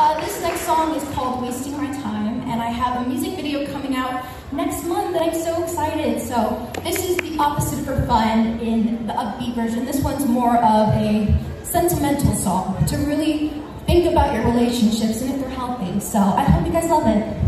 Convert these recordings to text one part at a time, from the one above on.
Uh, this next song is called Wasting My Time, and I have a music video coming out next month, and I'm so excited. So this is the opposite for fun in the upbeat version. This one's more of a sentimental song to really think about your relationships and if they're healthy. So I hope you guys love it.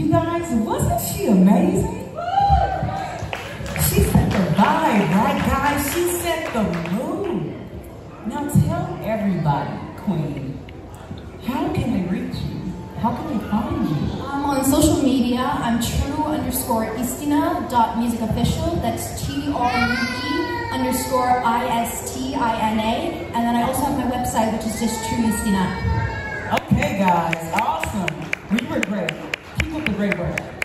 guys, wasn't she amazing? She set the vibe, right guys? She set the mood. Now tell everybody, Queen, how can they reach you? How can they find you? Um, on social media, I'm true underscore istina dot music official. That's T-R-U-E underscore I-S-T-I-N-A. And then I also have my website, which is just true istina. Okay, guys, awesome. We were great. Keep up the great work.